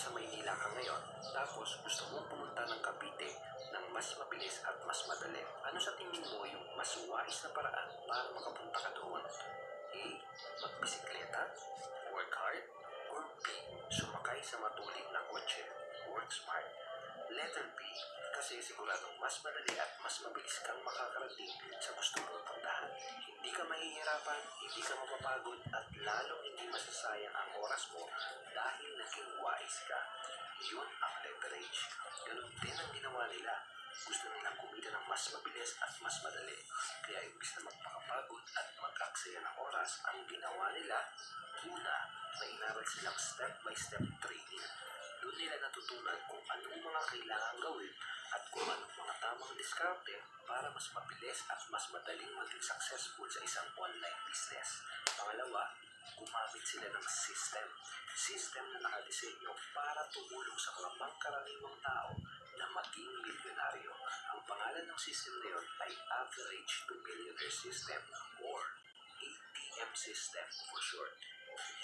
nasa Maynila ka ngayon, tapos gusto mong pumunta ng Cavite ng mas mabilis at mas madali, ano sa tingin mo yung mas wais na paraan para makapunta ka doon? A. Magbisikleta, work hard, or B. Sumakay sa matuling na kotse, work smart, Letter B. Kasi siguradong mas madali at mas mabilis kang makakarating sa gusto mong puntahan. Hindi ka mahihirapan, hindi ka mapapagod, at lalong hindi masasayang ang oras mo dahil naging wise ka. Yun ang H. Ganun din ang ginawa nila. Gusto nilang kumita ng mas mabilis at mas madali. Kaya imbis na magpakapagod at mag-aksaya ng oras, ang ginawa nila, una, may inaral silang step-by-step training. Doon nila natutunan kung anong mga kailangan gawin at kung anong mga tamang diskarte para mas mabilis at mas madaling maging successful sa isang online business. Pangalawa, gumamit sila ng system. System na nakadisenyo para tumulong sa mga pangkaraniwang tao na maging milyonaryo. Ang pangalan ng system na yun ay Average to Millionaire System or ATM System for short.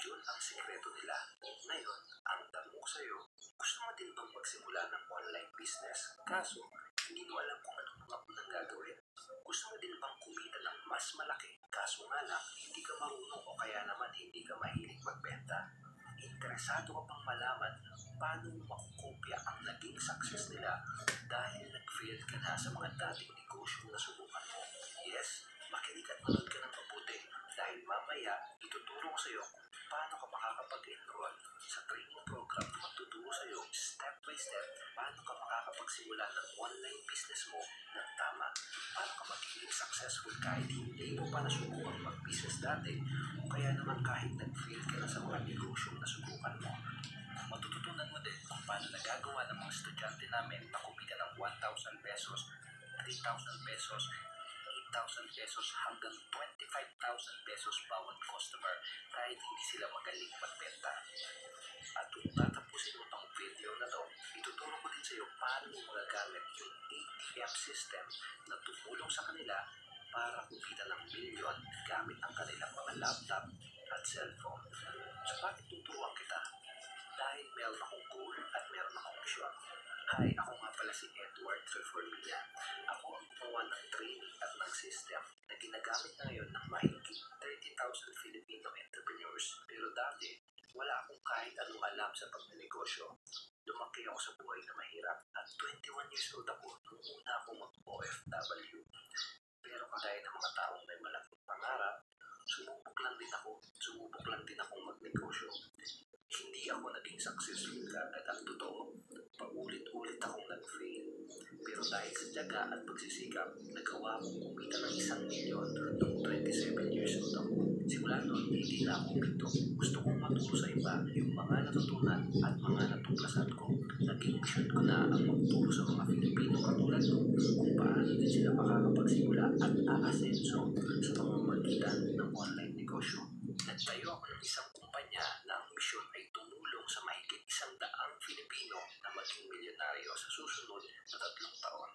Yun ang sikreto nila. Ngayon, ang tanong ko sa'yo, gusto mo din bang magsimula ng online business? Kaso, hindi mo alam kung anong mga unang gagawin. Gusto mo din bang kumita ng mas malaki? Kaso nga lang, hindi ka marunong o kaya naman hindi ka mahilig magbenta. Interesado ka bang malaman paano mo makukopya ang naging success nila dahil nag-fail ka na sa mga dating negosyo na subukan mo? Yes, makinig at manood ka ng mabuti dahil mamaya ituturo ko sa iyo kung paano ka makakapag-enroll sa training program na magtuturo sa iyo step by step paano ka makakapagsimula ng online business mo ng tama. Paano ka magiging successful kahit hindi mo pa nasubukan mag-business dati o kaya naman kahit nag-fail ka na sa mga negosyo na subukan mo. Matututunan mo din kung paano nagagawa ng mga estudyante namin na kumita ng 1,000 pesos, 3,000 pesos, 8,000 pesos hanggang 25,000 pesos bawat customer kahit hindi sila magaling magbenta. At kung tatapusin mo tong video na to, ituturo ko din sa iyo paano magagamit yung ATM system na tumulong sa kanila para kumita ng milyon gamit ang kanilang mga laptop at cellphone. So bakit tuturuan kita? Dahil meron akong goal at meron akong mission. Hi, ako nga pala si Edward Treformilla. Ako ang gumawa ng training at ng system na ginagamit na ngayon ng mahigit 30,000 Filipino entrepreneurs. Pero dati, wala akong kahit anong alam sa pagnegosyo. Lumaki ako sa buhay na mahirap at 21 years old ako nung una ako mag-OFW. Pero kagaya ng mga taong may malaking pangarap, sumubok lang din ako. Sumubok lang din akong magnegosyo. Hindi ako naging successful kagad ang totoo. Paulit-ulit akong nag-fail. Pero dahil sa tiyaga at pagsisikap, nagawa akong kumita ng isang milyon noong 27 years old ako. Simula noon, hindi na ako pinto. Gusto kong maturo sa iba yung mga natutunan at mga natuklasan ko. Naging mission ko na ang magturo sa mga Filipino katulad ko kung paano din sila makakapagsimula at aasenso sa pamamagitan ng online negosyo. Nagtayo ako ng isang misyon ay tumulong sa mahigit isang daang Filipino na maging milyonaryo sa susunod na tatlong taon.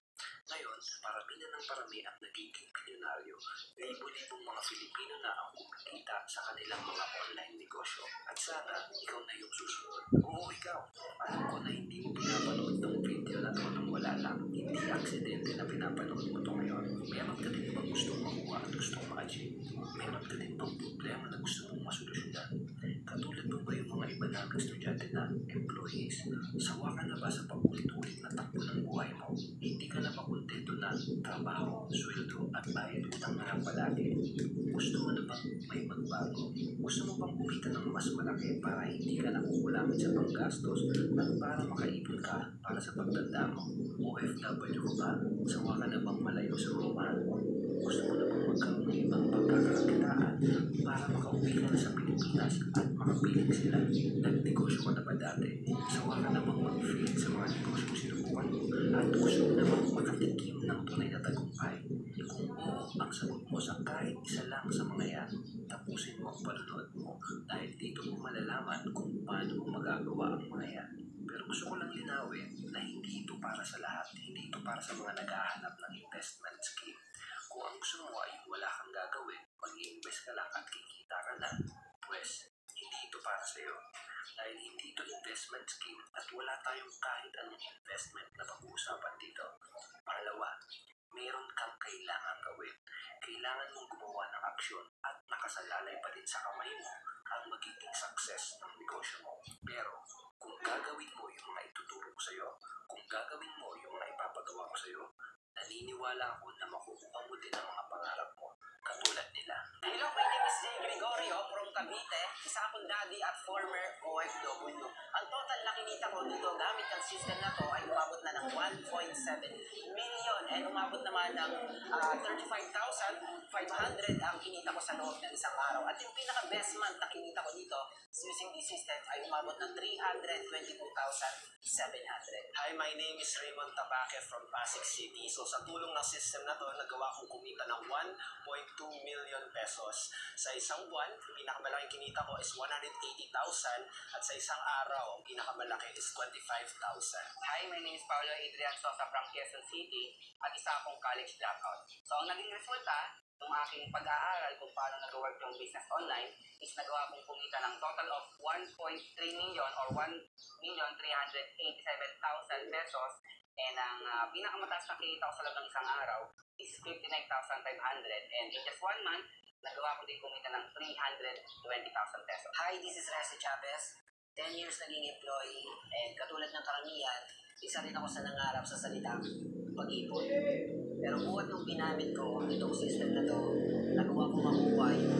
Ngayon, parami na ng parami ang nagiging milyonaryo. Libo-libong mga Filipino na ang kumikita sa kanilang mga online negosyo. At sana, ikaw na yung susunod. Oo, ikaw. Alam ko na hindi mo pinapanood tong video na to nang wala lang. Hindi aksidente na pinapanood mo to ngayon. Meron ka din bang gustong makuha at gustong ma-achieve? Meron ka din bang problema na gusto mong masolusyonan? Katulad mo ba yung mga iba naming estudyante na employees? Sawa ka na ba sa paulit-ulit na takbo ng buhay mo? Hindi ka na ba kontento na trabaho, sweldo at bayad utang na lang palagi? Gusto mo na bang may magbago? Gusto mo bang kumita ng mas malaki para hindi ka nakukulangan sa panggastos at para makaipon ka para sa pagtanda mo? OFW ka ba? Sawa ka na bang malayo sa mo? Gusto mo na magkaroon ng ibang pagkakakitaan para makauwi ka na sa Pilipinas at makapiling sila? Nagnegosyo ka na ba dati? Sawa ka na bang mag-fail sa mga negosyo sinubukan mo? At gusto mo na bang makatikim ng tunay na tagumpay? Kung oo, ang sagot mo sa kahit isa lang sa mga yan, tapusin mo ang panonood mo dahil dito mo malalaman kung paano mo magagawa ang mga yan. Pero gusto ko lang linawin na hindi ito para sa lahat, hindi ito para sa mga naghahanap ng investment scheme. Gusto mo ay wala kang gagawin, mag-i-invest ka lang at kikita ka na, pues, hindi ito para sa'yo. Dahil hindi ito investment scheme at wala tayong kahit anong investment na pag-uusapan dito. Pangalawa, meron kang kailangan gawin. Kailangan mong gumawa ng aksyon at nakasalalay pa din sa kamay mo ang magiging success ng negosyo mo. Pero kung gagawin mo yung mga ituturo ko sa'yo, kung gagawin mo yung mga ipapagawa ko sa'yo, naniniwala ako na makukuha mo din ang mga pangarap mo katulad nila. Hello, my name is Jay Gregorio from Cavite. Isa akong daddy at former OFW. Ang total na kinita ko dito gamit ang system na to ay umabot na ng 1.7 million and umabot naman ng ah, 35,500 ang kinita ko sa loob ng isang araw. At yung pinaka-best month na kinita ko dito using this system ay umabot ng 322,700. Hi, my name is Raymond Tabaque from Pasig City. So sa tulong ng system na to, nagawa kong kumita ng 1.2 million pesos. Sa isang buwan, ang pinakamalaking kinita ko is 180,000 at sa isang araw, ang pinakamalaki is 25,000. Hi, my name is Paolo Adrian Sosa from Quezon City at isa akong college dropout. So, ang naging resulta ng aking pag-aaral kung paano nag-work yung business online is nagawa kong kumita ng total of 1.3 million or 1,387,000 pesos and ang uh, pinakamataas na kita ko sa loob ng isang araw is 59,500 and in just one month, nagawa ko din kumita ng 320,000 pesos. Hi, this is Resi Chavez. 10 years naging employee and katulad ng karamihan, isa rin ako sa nangarap sa salitang pag-ipon. Pero buhat nung ginamit ko itong system na to, nagawa ko makuha yung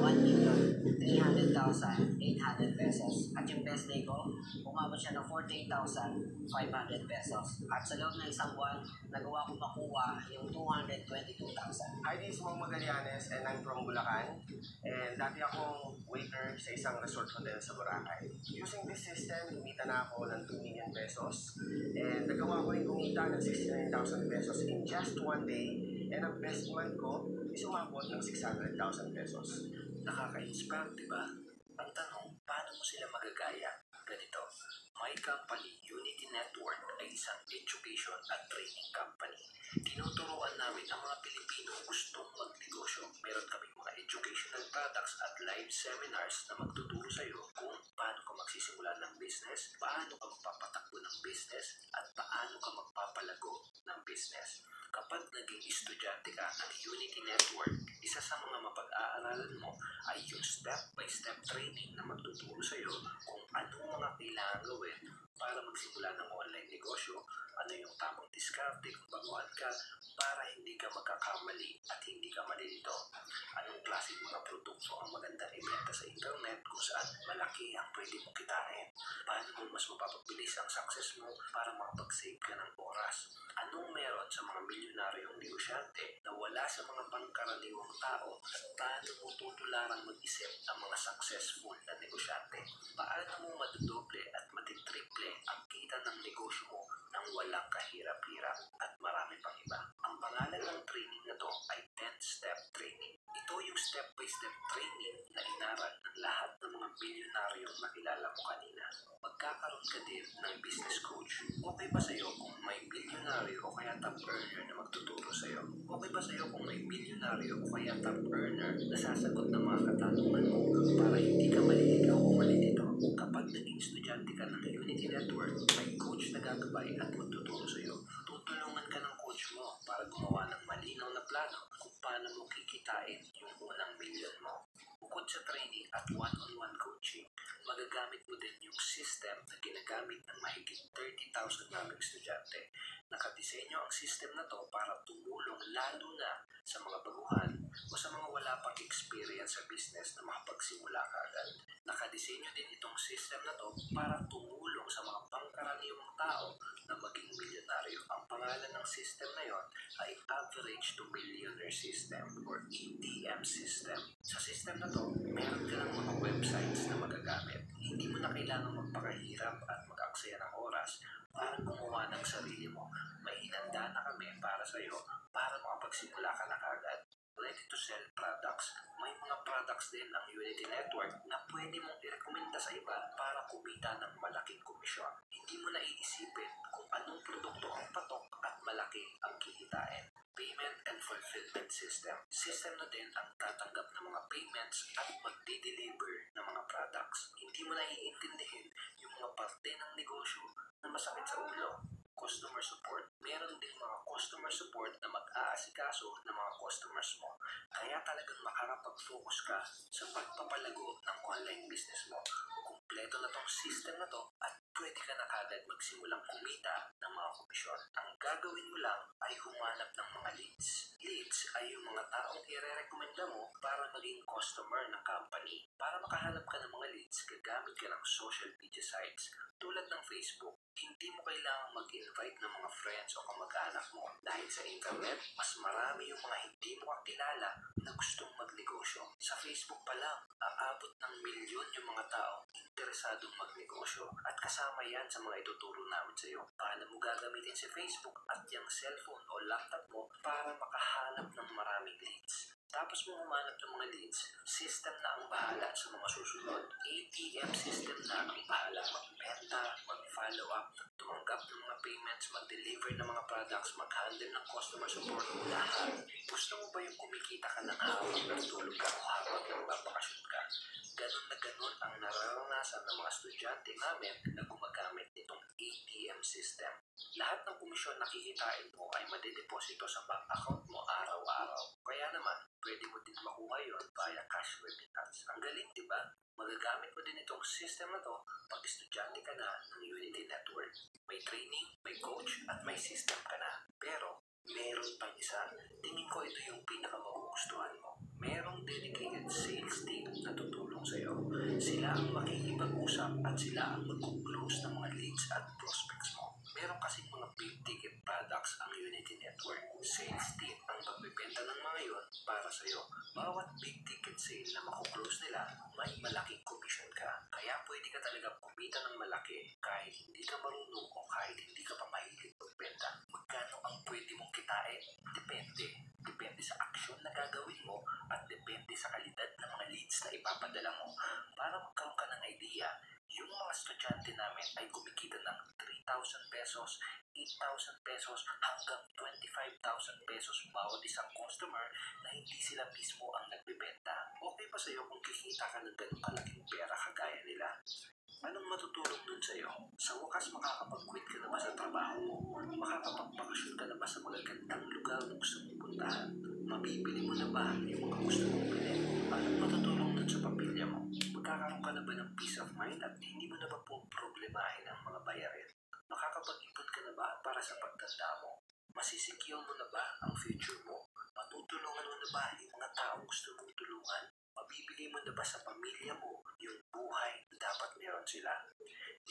1,300,800 pesos. At yung best day ko, umabot siya ng 48,500 pesos. At sa loob ng isang buwan, nagawa ko makuha yung 222,000. Hi, this is Mong Magallanes and I'm from Bulacan. And dati akong waiter sa isang resort hotel sa Boracay. Using this system, kumita na ako ng 2 million pesos. And nagawa ko rin kumita ng 69,000 pesos in just one day. And ang best month ko is umabot ng 600,000 pesos. Nakaka-inspire, di ba? Ang tanong, paano mo sila magagaya? Ganito, my company, isang education at training company. Tinuturuan namin ang mga Pilipino gustong magnegosyo. Meron kaming mga educational products at live seminars na magtuturo sa iyo kung paano ka magsisimula ng business, paano ka magpapatakbo ng business, at paano ka magpapalago ng business. Kapag naging estudyante ka ng Unity Network, isa sa mga mapag-aaralan mo ay yung step-by-step training na magtuturo sa iyo kung anong mga kailangan gawin para magsimula ng online negosyo, ano yung tamang diskarte kung baguhan ka para hindi ka magkakamali at hindi ka malilito. Anong klase mga produkto ang maganda ibenta sa internet kung saan malaki ang pwede mong kitain. Paano mo mas mapapabilis ang success mo para makapag-save ka ng oras. Anong meron sa mga milyonaryong negosyante na wala sa mga pangkaraniwang tao at paano mo tutularang mag-isip ang mga successful na negosyante? Paano mo madudoble at matitriple ang kita ng negosyo mo nang walang kahirap-hirap at marami pang iba? Ang pangalan ng training na to ay 10-step training. Ito yung step-by-step training na inaral ng lahat ng mga milyonaryong nakilala mo kanina. Magkakaroon ka din ng business coach. Okay ba sa'yo kung may milyonaryo o kaya top earner na magtuturo sa'yo? Okay ba sa'yo kung may milyonaryo o kaya top earner na sasagot ng mga katanungan mo para hindi ka maliligaw o malilito? Kapag naging estudyante ka ng Unity Network, may coach na gagabay at magtuturo sa'yo. Tutulungan ka ng coach mo para gumawa ng malinaw na plano kung paano mo kikitain yung unang milyon mo. Bukod sa training at one-on-one coaching, magagamit mo din yung system na ginagamit ng mahigit 30,000 naming estudyante. Nakadisenyo ang system na to para tumulong lalo na sa mga baguhan o sa mga wala pang experience sa business na makapagsimula ka agad. Nakadisenyo din itong system na to para tumulong sa mga pangkaraniwang tao na maging milyonaryo. Ang pangalan ng system na yon ay Average to Millionaire System or ATM system. Sa system na to, meron ka ng mga websites na magagamit. Hindi mo na kailangan magpakahirap at mag-aksaya ng oras para gumawa ng sarili mo. May hinanda na kami para sa iyo para makapagsimula ka na kagad. Ready to sell products. May mga products din ang Unity Network na pwede mong irekomenda sa iba para kumita ng malaking komisyon. Hindi mo na iisipin kung anong produkto ang patok at malaki ang kikitain. Payment and fulfillment system. System na din ang tatanggap ng mga payments at magdi-deliver ng mga products. Hindi mo naiintindihin yung mga parte ng negosyo na masakit sa ulo. Customer support. Meron din mga customer support na mag-aasikaso ng mga customers mo. Kaya talagang makarapag-focus ka sa pagpapalago ng online business mo. Kumpleto na tong system na to at pwede ka na kagad magsimulang kumita ng mga komisyon. Ang gagawin mo lang ay humanap ng mga leads. Leads ay yung mga taong i-recommenda mo para maging customer ng company. Para makahanap ka ng mga leads, gagamit ka ng social media sites tulad ng Facebook. Hindi mo kailangang mag-invite ng mga friends o kamag-anak mo. Dahil sa internet, mas marami yung mga hindi mo kakilala na gustong magnegosyo. Sa Facebook pa lang, aabot ng milyon yung mga tao interesadong magnegosyo. At kasama yan sa mga ituturo namin sa iyo. Paano mo gagamitin si Facebook at yung cellphone o laptop mo para makahanap ng maraming leads. Tapos mo humanap ng mga leads, system na ang bahala sa mga susunod. ATM system na ang bahala magbenta, mag-follow up, tumanggap ng mga payments, mag-deliver ng mga products, mag-handle ng customer support, lahat. Gusto mo ba yung kumikita ka ng habang natulog ka o habang nagbabakasyon ka? Ganon na ganon ang nararanasan ng mga estudyante namin na gumagamit nitong ATM system. Komisyon na kikitain mo ay madedeposito sa bank account mo araw-araw. Kaya naman, pwede mo din makuha yon via cash remittance. Ang galing, di ba? Magagamit mo din itong system na to pag estudyante ka na ng Unity Network. May training, may coach, at may system ka na. Pero, meron pang isa. Tingin ko ito yung pinakamagugustuhan mo. Merong dedicated sales team na tutulong sa'yo. Sila ang makikipag-usap at sila ang mag-close ng mga leads at prospects mo. Meron kasing mga big ticket products ang Unity Network. Sales team ang magbibenta ng mga yon para sa'yo. Bawat big ticket sale na makuklose nila, may malaking commission ka. Kaya pwede ka talaga kumita ng malaki kahit hindi ka marunong o kahit hindi ka pa mahilig magbenta. Magkano ang pwede mong kitain? Depende. Depende sa aksyon na gagawin mo at depende sa kalidad ng mga leads na ipapadala mo. Para magkaroon ka ng idea, yung mga estudyante namin ay kumikita ng 3,000 pesos, 8,000 pesos hanggang 25,000 pesos bawat isang customer na hindi sila mismo ang nagbebenta. Okay pa sa'yo kung kikita ka ng ganong kalaking pera kagaya nila? Anong matutulong dun sa'yo? Sa wakas, makakapag-quit ka na ba sa trabaho mo? Makakapagbakasyon ka na ba sa magagandang lugar na gusto mong puntahan? Mabibili mo na ba yung mga gusto mong bilhin? Anong matutulong dun sa pamilya mo? Magkakaroon ka na ba ng peace of mind at hindi mo na ba po problemahin ang mga bayarin? Makakapag-ipon ka na ba para sa pagtanda mo? Masisecure mo na ba ang future mo? Matutulungan mo na ba yung mga taong gusto mong tulungan? Mabibigay mo na ba sa pamilya mo yung buhay na dapat meron sila?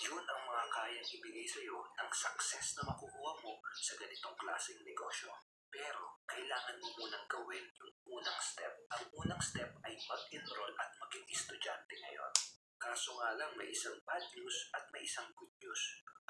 Yun ang mga kayang ibigay sa iyo ng success na makukuha mo sa ganitong klaseng negosyo. Pero, kailangan mo munang gawin yung unang step. Ang unang step ay mag-enroll at maging estudyante ngayon. Kaso nga lang, may isang bad news at may isang good news.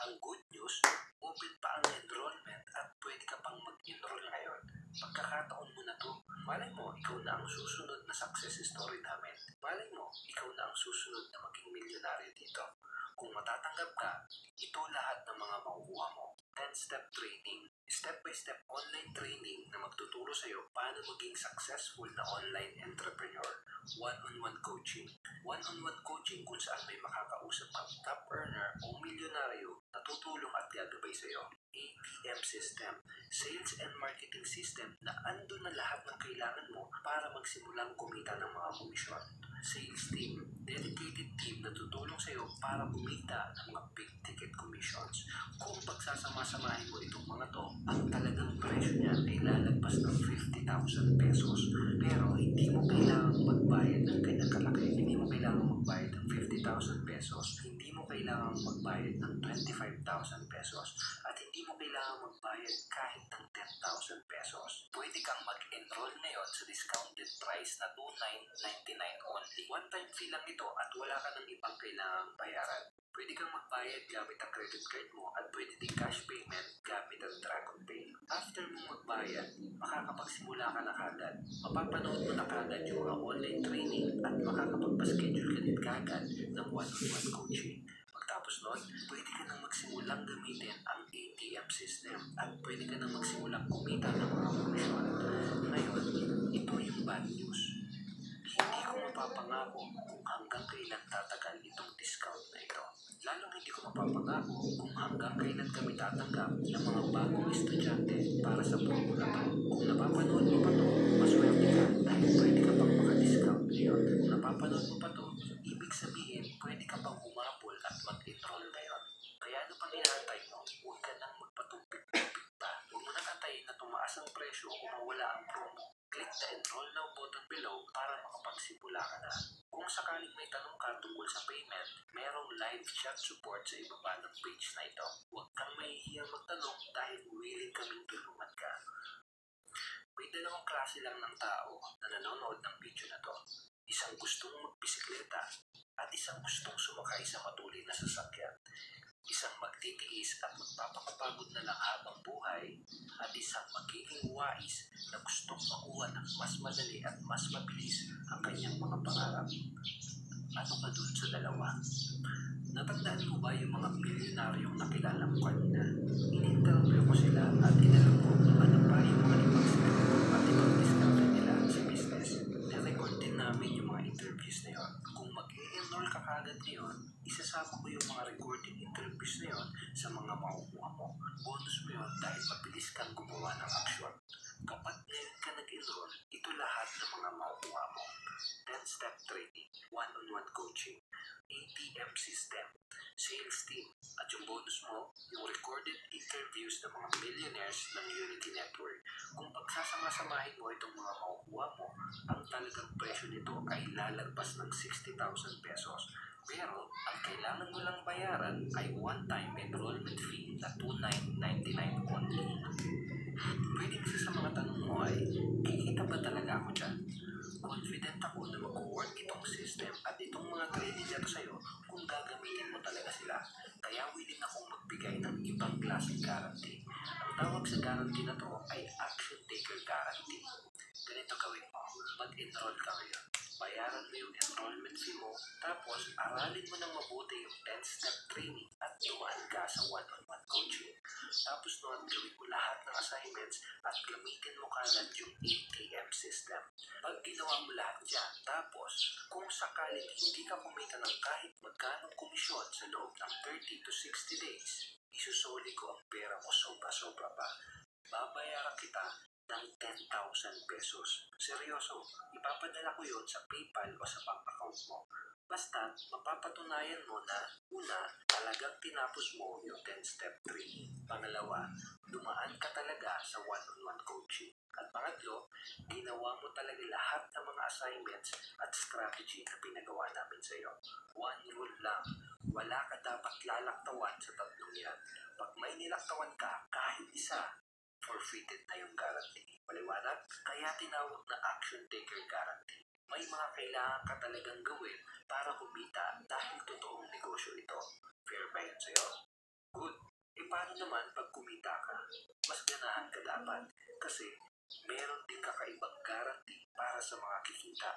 Ang good news, open pa ang enrollment at pwede ka pang mag-enroll ngayon. Pagkakataon mo na to, malay mo, ikaw na ang susunod na success story namin. Malay mo, ikaw na ang susunod na maging milyonaryo dito. Kung matatanggap ka, ito lahat ng mga makukuha mo. 10-step training, step-by-step online training na magtuturo sa iyo paano maging successful na online entrepreneur. One-on-one coaching. One-on-one coaching kung saan may makakausap kang top earner o milyonaryo na tutulong at gagabay sa iyo. ATM system, sales and marketing system na ando na lahat ng kailangan mo para magsimulang kumita ng mga komisyon. Sales team, dedicated team na tutulong sa iyo para kumita ng mga big ticket commissions. Kung pagsasama-samahin mo itong mga to, ang talagang presyo niyan ay lalagpas ng 50,000 pesos. Pero hindi mo kailangang magbayad ng kanyang kalaki. Hindi mo kailangang magbayad ng 50,000 pesos. Hindi mo kailangang magbayad ng 25,000 pesos. At hindi mo kailangang magbayad kahit ng 10,000 pesos. Pwede kang mag-enroll ngayon sa discounted price na 2,999 only. One-time fee lang ito at wala ka ng ibang kailangang bayaran. Pwede kang magbayad gamit ang credit card mo at pwede din cash payment gamit ang Dragon Pay. After mo magbayad, makakapagsimula ka na kagad. Mapapanood mo na kagad yung online training at makakapagpa-schedule ka din kagad ng one-on-one coaching. Tapos nun, pwede ka nang magsimulang gamitin ang ATM system at pwede ka nang magsimulang kumita ng mga commission. Ngayon, ito yung bad news. Hindi ko mapapangako kung hanggang kailan tatagal itong discount na ito. Lalong hindi ko mapapangako kung hanggang kailan kami tatanggap ng mga bagong estudyante para sa program na to. Kung napapanood mo pa to, maswerte ka dahil pwede ka pang maka-discount ngayon. Kung napapanood mo pa to, ibig sabihin pwede ka pang ang presyo o mawala ang promo. Click the enroll now button below para makapagsimula ka na. Kung sakaling may tanong ka tungkol sa payment, merong live chat support sa ibaba ng page na ito. Huwag kang mahihiyang magtanong dahil willing kaming tulungan ka. May dalawang klase lang ng tao na nanonood ng video na to. Isang gustong magbisikleta at isang gustong sumakay sa matulin na sasakyan. Isang magtitiis at magpapakapagod na lang habang buhay at isang magiging wais na gustong makuha ng mas madali at mas mabilis ang kanyang mga pangarap. Ano ka dun sa dalawa? Natandaan mo ba yung mga milyonaryong nakilala mo kanina? In-interview ko sila at inalam ko kung ano pa yung mga ibang sikreto at ibang discovery nila sa business. Na-record din namin yung mga interviews na yun. Kung mag-e-enroll ka kagad ngayon, isasama ko yung mga recording interviews na yun sa mga makukuha mo. Bonus mo yun dahil mabilis kang gumawa ng aksyon. Kapag ngayon ka nag-enroll, ito lahat ng mga makukuha mo. 10-step training, one-on-one coaching, ATM system, sales team, at yung bonus mo, yung recorded interviews ng mga millionaires ng Unity Network. Kung pagsasama-samahin mo itong mga makukuha mo, ang talagang presyo nito ay lalagpas ng 60,000 pesos. Pero, ang kailangan mo lang bayaran ay one-time enrollment fee na 2,999 only. Pwede kasi sa mga tanong mo ay, kikita ba talaga ako dyan? Confident ako na mag-work itong system at itong mga training dito sa'yo kung gagamitin mo talaga sila. Kaya willing akong magbigay ng ibang klaseng guarantee. Ang tawag sa guarantee na to ay Action Taker Guarantee. Ganito gawin mo. Mag-enroll ka ngayon. Bayaran mo yung enrollment fee mo, tapos aralin mo ng mabuti yung 10-step training at dumaan ka sa one-on-one coaching. Tapos noon, gawin mo lahat ng assignments at gamitin mo kagad yung ATM system. Pag ginawa mo lahat yan, tapos kung sakaling hindi ka kumita ng kahit magkanong komisyon sa loob ng 30 to 60 days, isusoli ko ang pera mo sobra-sobra pa. Babayaran kita ng 10,000 pesos. Seryoso, ipapadala ko yon sa PayPal o sa bank account mo. Basta, mapapatunayan mo na, una, talagang tinapos mo yung 10-step training. Pangalawa, dumaan ka talaga sa one-on-one coaching. At pangatlo, ginawa mo talaga lahat ng mga assignments at strategy na pinagawa namin sa iyo. One rule lang, wala ka dapat lalaktawan sa tatlong yan. Pag may nilaktawan ka, kahit isa, forfeited na yung guarantee. Paliwanag? Kaya tinawag na action taker guarantee. May mga kailangan ka talagang gawin para kumita dahil totoong negosyo ito. Fair ba yun sa'yo? Good. E paano naman pag kumita ka? Mas ganahan ka dapat kasi meron din kakaibang guarantee para sa mga kikita.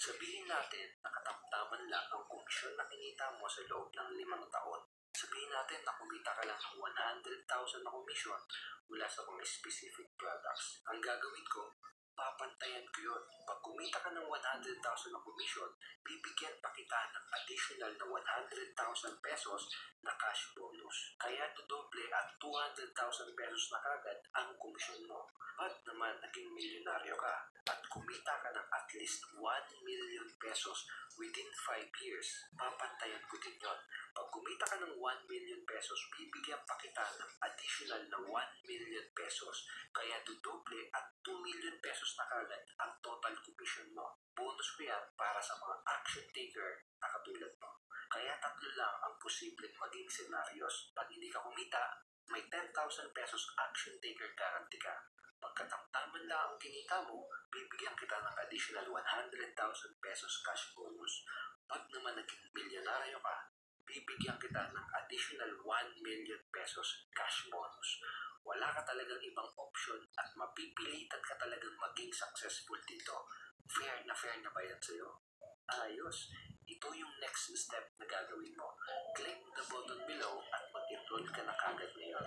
Sabihin natin na katamtaman lang ang komisyon na kinita mo sa loob ng limang taon. Sabihin natin na kumita ka lang ng 100,000 na komisyon mula sa mga specific products. Ang gagawin ko, papantayan ko yun. Pag kumita ka ng 100,000 na komisyon, bibigyan pa kita ng additional na 100,000 pesos na cash bonus. Kaya dodoble at 200,000 pesos na kagad ang komisyon mo. Pag naman naging milyonaryo ka at kumita ka ng at least 1 million pesos within 5 years, papantayan ko din yon. Pag kumita ka ng 1 million pesos, bibigyan pa kita ng additional na 1 million pesos. Kaya dodoble at 2 million pesos na kagad ang total commission mo. Bonus ko yan para sa mga action taker na katulad mo. Kaya tatlo lang ang posibleng maging scenarios. Pag hindi ka kumita, may 10,000 pesos action taker guarantee ka. Pagkatamtaman lang ang kinita mo, bibigyan kita ng additional 100,000 pesos cash bonus. Pag naman naging milyonaryo ka, bibigyan kita ng additional 1 million pesos cash bonus. Wala ka talagang ibang option at mapipilitan ka talagang maging successful dito. Fair na fair na ba yan sa'yo? Ayos. Ito yung next step na gagawin mo. Click the button below at mag-enroll ka na kagad ngayon.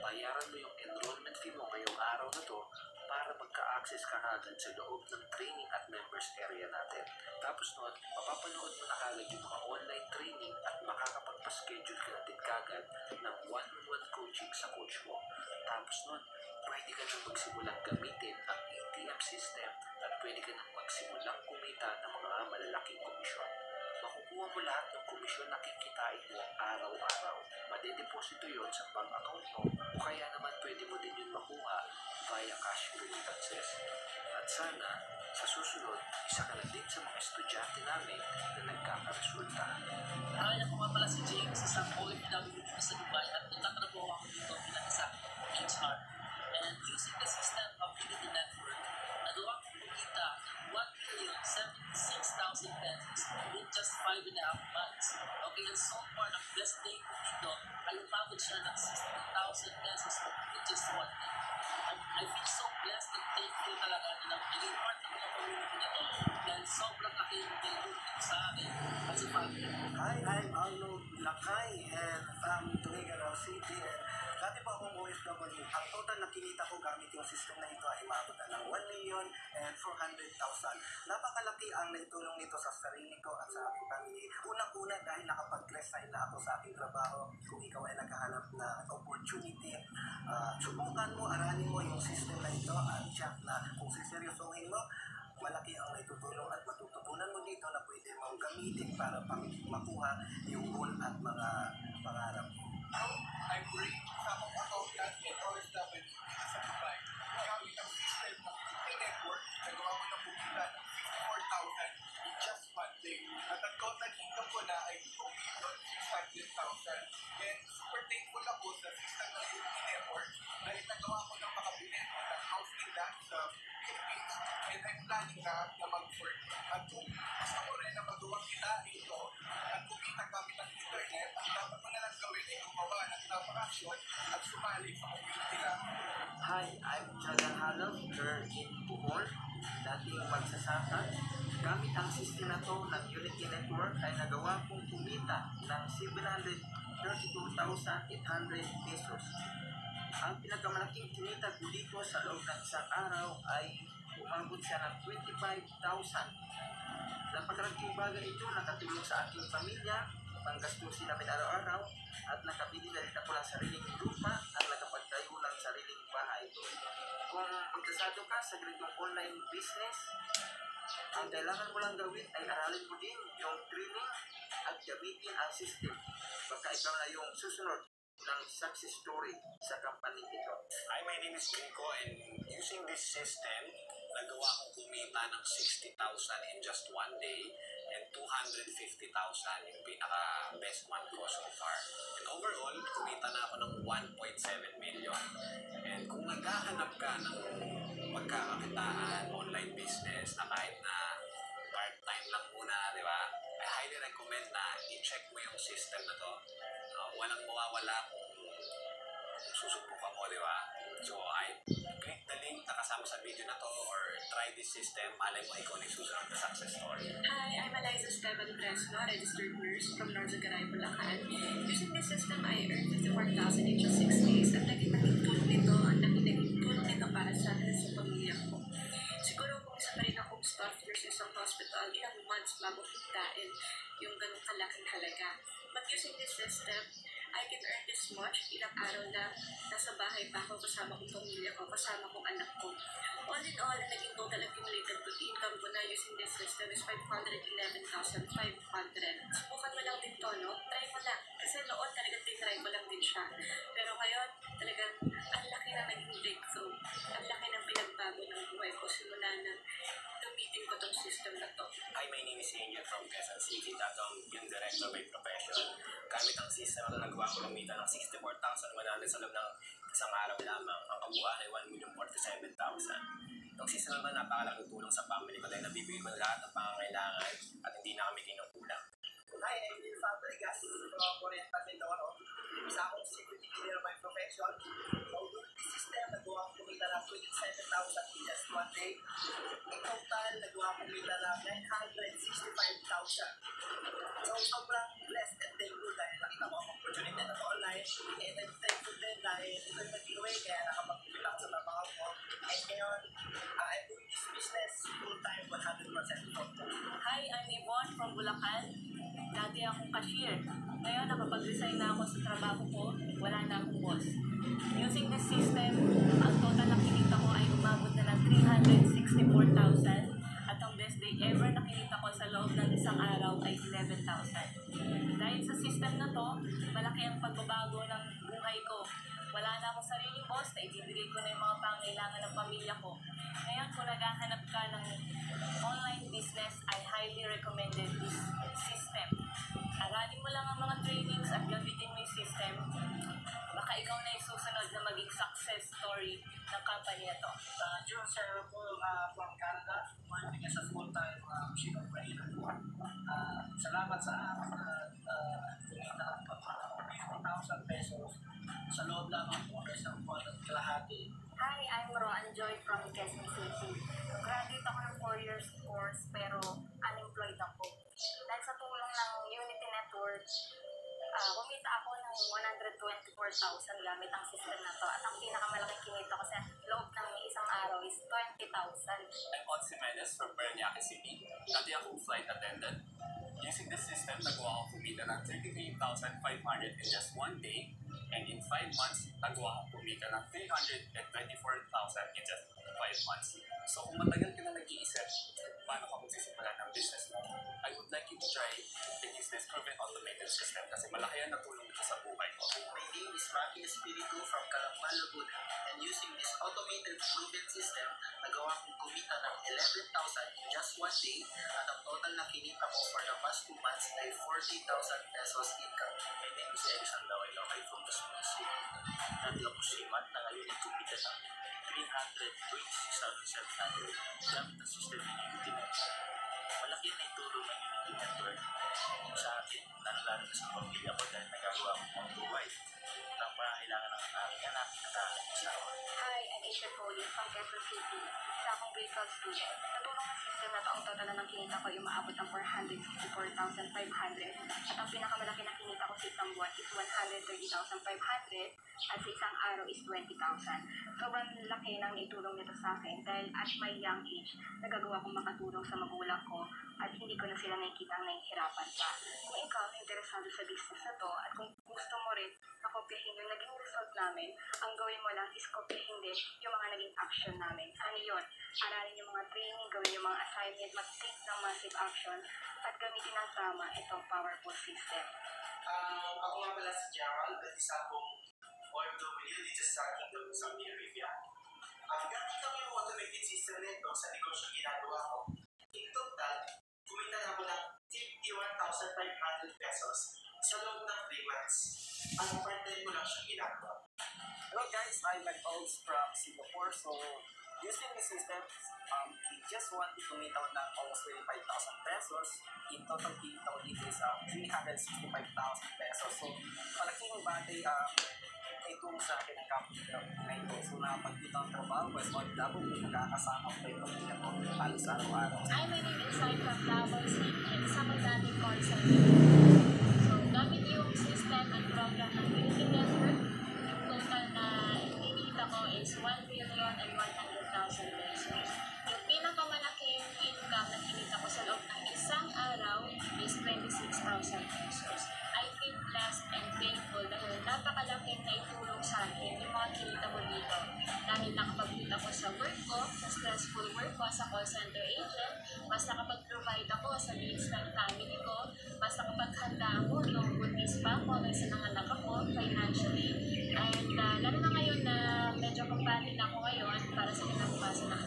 Bayaran mo yung enrollment fee mo ngayong araw na to para magka-access ka agad sa loob ng training at members area natin. Tapos nun, mapapanood mo na agad yung mga online training at makakapagpa-schedule ka na din kagad ng one-on-one coaching sa coach mo. Tapos nun, pwede ka nang magsimulang gamitin ang ATM system at pwede ka nang magsimulang kumita ng mga malalaking komisyon. Makukuha mo lahat ng komisyon na kikitain mo araw-araw. Madedeposito yon sa bank account mo o kaya naman pwede mo din yun makuha via cash remittances. At sana, sa susunod, isa ka na din sa mga estudyante namin na nagkakaresulta. Hi, ako nga pala si James, isang OFW dito sa Dubai at nagtatrabaho ako dito bilang isang HR. And using the system of Unity Network, nagawa ko ng 1,076,000 pesos in just 5 and a half months. Okay, and so far, ang best day ko dito ay umabot siya ng 60,000 pesos in just one day. I feel so blessed and thankful talaga na naging part ako ng community na to dahil sobrang laki yung nilulungkot sa akin as a family. Hi, I'm Arnold Lakay and from Tuligarao City OFW. Ang total na kinita ko gamit yung system na ito ay umabot na ng 1 million and 400,000. Napakalaki ang naitulong nito sa sarili ko at sa aking family. Unang-una dahil nakapag-resign na ako sa aking trabaho. Kung ikaw ay naghahanap na opportunity, ah, subukan mo, aralin mo yung system na ito at check na kung siseryosohin mo, malaki ang naitutulong at matututunan mo dito na pwede mong gamitin para pang makuha yung goal at mga pangarap mo. I'm Ray, And super thankful ako sa system ng Pay Network dahil nagawa ng makabili ng house nila sa Philippines and I'm planning na na. At kung na magawang kitain ito at kumita gamit ang internet, ang dapat mo na lang gawin ay gumawa ng tamang action at sumali sa community. Hi, I'm Jagan Halov, girl in Bohol, dating magsasaka. Gamit ang system na to ng Unity Network ay nagawa kong kumita ng 732,800 pesos. Ang pinakamalaking kinita ko dito sa loob ng isang araw ay umabot siya ng 25,000. Napakalaking bagay ito, nakatulong sa aking pamilya, panggastusin namin araw-araw, at nakabili na rin ako ng sariling lupa at nakapagtayo ng sariling bahay. Kung interesado ka sa ganitong online business, ang kailangan mo lang gawin ay aralin mo din yung training at gamitin ang system. Baka ikaw na yung susunod ng success story sa company ito. Hi, my name is Rico and using this system, nagawa kong kumita ng 60,000 in just one day and 250,000 yung pinaka-best month ko so far. And overall, kumita na ako ng 1.7 million. And kung naghahanap ka ng pagkakakitaan, online business na kahit na part-time lang muna, di ba? I highly recommend na i-check mo yung system na to. Uh, walang mawawala kung susubukan mo, di ba? So, I click the link na kasama sa video na to or try this system. Malay mo, ikaw na susunod na success story. Hi, I'm Eliza Esteban Fresno, registered nurse from Northern Garay, Bulacan. Using this system, I earned 54,000 in just 6 days at naging tulong nito, sa sa pamilya ko. Siguro kung isa pa rin akong staff nurse sa hospital, ilang months bago kitain yung ganong kalaking halaga. But using this system, I can earn this much ilang araw na nasa bahay pa ako kasama kong pamilya ko, kasama kong anak ko. All in all, naging total accumulated to income ko na using this system is 511,500. Subukan mo lang din to, no? Try mo lang. Kasi noon talagang tinry mo lang din siya. Pero ngayon, talagang ang laki na naging breakthrough. Ang laki ng pinagbago ng buhay ko simula na gamitin ko tong system na to. Hi, my name is Angel from Quezon City, tatong yung director by profession. Gamit ang system na nagawa ko lumita ng 64,100 sa loob ng isang araw lamang. Ang kabuuan ay 1,047,000. Itong system naman napakalaking tulong sa family ko dahil nabibigay ko na lahat ng pangangailangan at hindi na kami kinukulang. Hi, I'm Neil Fabregas from Oriental Mindoro. Isa akong security by profession. Doon this system, nagawa ko kumita ng 27,000 in just one day. In total, nagawa ko kumita ng 965,000. So, opportunity online. And I'm thankful din dahil ito yung naging way kaya ko. And ngayon, uh, I'm doing this business full-time 100% full Hi, I'm from Bulacan. Dati akong cashier. Ngayon, nakapag-resign na ako sa trabaho ko. Wala na akong boss. Using this system, ang total na kinita ko ay umabot na ng 364,000 at ang best day ever na kinita ko sa loob ng isang araw ay 11,000. Dahil sa system na to, malaki ang pagbabago ng buhay ko. Wala na akong sariling boss na ibibigay ko na yung mga pangailangan ng pamilya ko. Ngayon, kung naghahanap ka ng online business, I highly recommended this system. Aralin mo lang ang mga trainings at gamitin mo yung system. Baka ikaw na yung susunod na maging success story ng company na to. Uh, June Sarah po uh, from Canada. Working as a full-time uh, machine operator. Uh, salamat sa uh, uh, kumita ng 50,000 pesos sa loob lamang po ng isang buwan at kalahati. Hi, I'm Roan Joy from Quezon City. Graduate ako ng 4 years course pero unemployed ako. Dahil sa tulong ng Unity Network, ah kumita ako ng 124,000 gamit ang system na to. At ang pinakamalaking kinita ko sa loob ng isang araw is 20,000. I'm Otzi Menes from Parañaque City. Dati akong flight attendant. Using this system, nagawa ko kumita ng 33,500 in just one day. And in 5 months, nagawa ko kumita ng 324,000 in just 5 months. So kung matagal ka na nag-iisip, paano ka magsisimula ng business mo, I would like you to try use this proven automated system kasi malaki ang natulong ito sa buhay ko. My name is Maki Espiritu from Calamba, Laguna. And using this automated proven system, nagawa kong kumita ng 11,000 in just one day at ang total na kinita ko for the past two months ay 40,000 pesos income. My name is Edison Laway Laway from the small city. Ako seaman na ngayon ay kumita ng 326,700 gamit ang system ng Unity Network. Malaki na itulong ng Unity Network sa akin, lalo-lalo sa pamilya ko dahil nagagawa ko buhay ng pangangailangan ng aking anak at aking asawa. Hi, I'm Asia Foley from Quezon City. Sa akong grade 12 student. Natulong ang system na to ang total ng kinita ko ay umaabot ng 464,500 at ang pinakamalaki na kinita ko sa isang buwan is 130,500 at sa isang araw is 20,000. Sobrang laki ng naitulong nito sa akin dahil at my young age, nagagawa kong makatulong sa magulang ko at hindi ko na sila nakikita ang nahihirapan pa. Kung ikaw ay interesado sa business na to at kung gusto mo rin na kopyahin yung naging result namin, ang gawin mo lang is kopyahin din yung mga naging action namin. Ano yun? Aralin yung mga training, gawin yung mga assignment, mag-take ng massive action, at gamitin ng tama itong powerful system. Um, ako nga pala si Gerald at isa akong OFW dito sa Kingdom of Saudi Arabia. Um, gamit kami yung automated system nito sa negosyo ginagawa ko. 51,500 pesos sa loob ng 3 months. Ang part-time ko lang siya ginagawa. Hello guys, I'm Oaks from Singapore. So, using this system, um, we just want to kumita ko ng almost 25,000 pesos. In total, kita ko dito is um, 365,000 pesos. So, malaking bagay um, na itulong sa akin ang na ito. So, nakapagkita ang trabaho as well, labo kung nakakasama ko yung pamilya ko halos araw-araw. Name is Sai from Davao City and isa ko dating call center. So, gamit yung system at program ng Unity Network, yung total na kinita ko is 1 billion and 100,000 pesos. Yung pinakamalaking income na kinita ko sa loob ng isang araw is 26,000 dahil napakalaking naitulong sa akin yung mga kinita ko dito. Dahil nakapagkita ko sa work ko, sa stressful work ko as a call center agent, mas nakapag-provide ako sa needs ng family ko, mas nakapaghanda ako ng buntis pa ako hanggang sa nanganak ako financially. And uh, lalo na ngayon na medyo kumpante na ako ngayon para sa kinabukasan na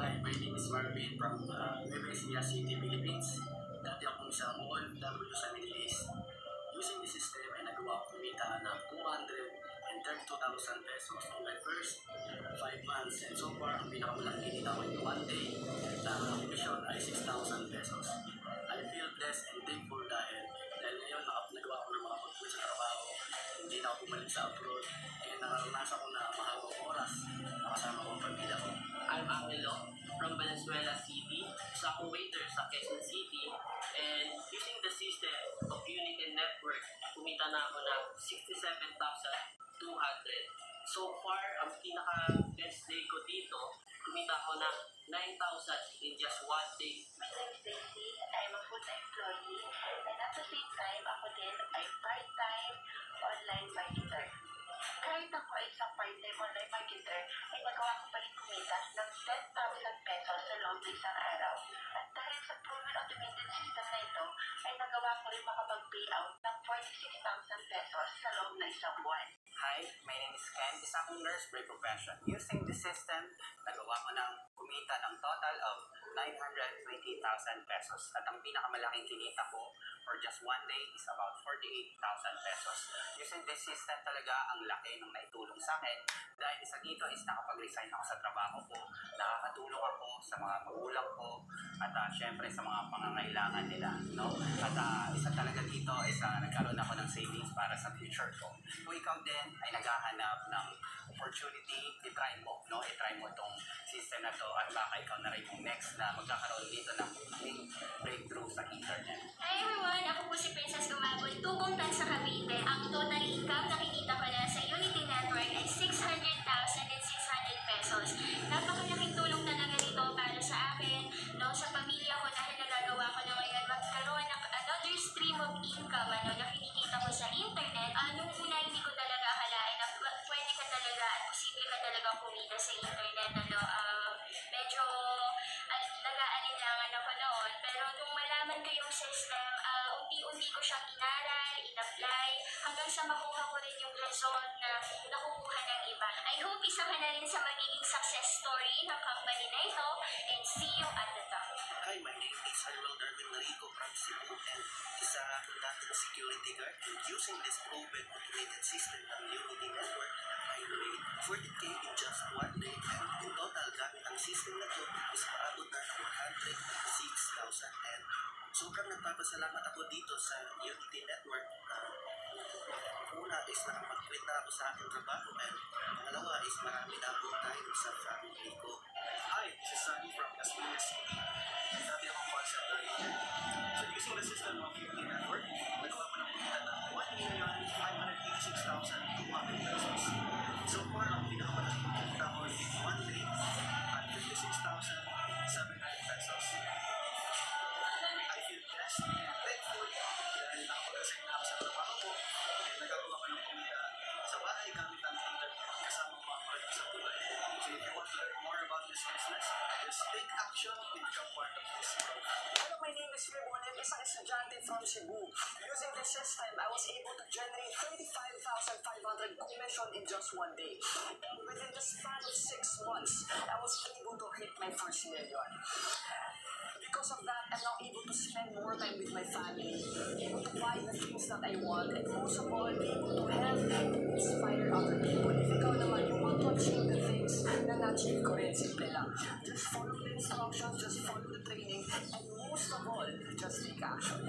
Hi, my name is Marvin from uh, Nueva City, Philippines. Dati akong isang OFW sa Middle East. Using this system ay nagawa ko kumita ng 232,000 pesos on my first 5 months. And so far, ang pinakamalaki kinita ko in one day na commission ay 6,000 pesos. I feel blessed and thankful dahil dahil ngayon nagawa ko ng mga pagpulit sa trabaho. Hindi na ako bumalik sa abroad. And naranasan ko na mahabang oras kasama ko ang pamilya ko. I'm Angelo from Venezuela City. Isa akong waiter sa Quezon City. And using the system of Unity Network, kumita na ako ng 67,200. So far, ang pinaka-best day ko dito, kumita ako ng 9,000 in just one day. My name is Daisy and I'm a full-time employee and at the same time ako din ay part-time online marketer. Kahit ako ay isang part-time online marketer, ay nagawa ko pa rin kumita ng 10,000 pesos sa loob ng isang araw. At dahil sa proven automated system na ito, ay nagawa ko rin makapag-payout ng 46,000 pesos sa loob ng isang buwan. Hi, my name is Ken. Isa akong nurse by profession. Using the system, nagawa ko ng kumita ng total of 920,000 pesos. At ang pinakamalaking kinita ko for just one day is about 48,000 pesos. Using this system talaga, ang laki ng naitulong sa akin. Dahil isa dito is nakapag-resign ako sa trabaho ko. Nakakatulong ako sa mga magulang ko at ah, syempre sa mga pangangailangan nila. No? At ah, isa talaga dito is ah, nagkaroon ako ng savings para sa future ko. Kung ikaw din ay naghahanap ng opportunity, i-try mo, no? I-try mo itong system na to at baka ikaw na rin yung next na magkakaroon dito ng sa internet. Ano, ah, medyo uh, nag-aalinlangan ako noon. Pero nung malaman ko yung system, ah, unti-unti ko siyang inaral, in-apply, hanggang sa makuha ko rin yung result na nakukuha ng iba. I hope isa ka na rin sa magiging success story ng Isa akong dating security guard using this proven automated system ng Unity Network, I made 40k in just one day and in total gamit ang system na to is maabot na ng 106,000 and sobrang nagpapasalamat ako dito sa Unity Network uh, una is nakapag-quit na ako sa aking trabaho and pangalawa is marami na akong time sa family ko. Hi, this is Sunny from City. Dati akong call center agent. So using the system of Unity Network, nagawa ko ng kumita ng 1,586,200 pesos. So far, ang pinakamalaking kumita ko in one day at 56,700 pesos. I feel blessed and thankful dahil nakapag-resign na ako sa Hello, my name is Ribonet, isang estudyante from Cebu. Using this system, I was able to generate 35,500 commission in just one day. And within the span of six months, I was able to hit my first million. Because of that, I'm now able to spend more time with my family, able to buy the things that I want, and most of all, able to help and inspire other people. If ikaw naman, you want to achieve the things na na-achieve ko rin, simple lang. Just follow the instructions, just follow the training, and most of all, just take action.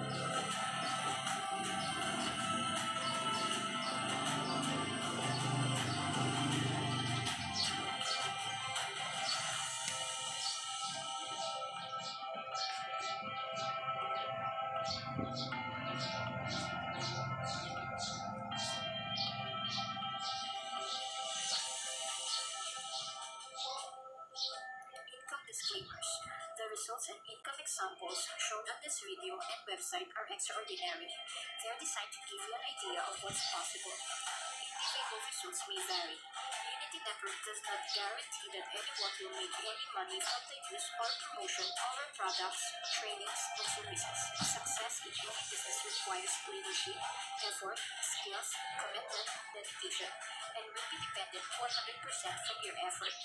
Extraordinary. They are designed to give you an idea of what's possible. Individual results may vary. Unity Network does not guarantee that anyone will make any money from the use or promotion of our products, trainings, or services. Success in any business requires leadership, effort, skills, commitment, dedication, and will be dependent 100% from your effort.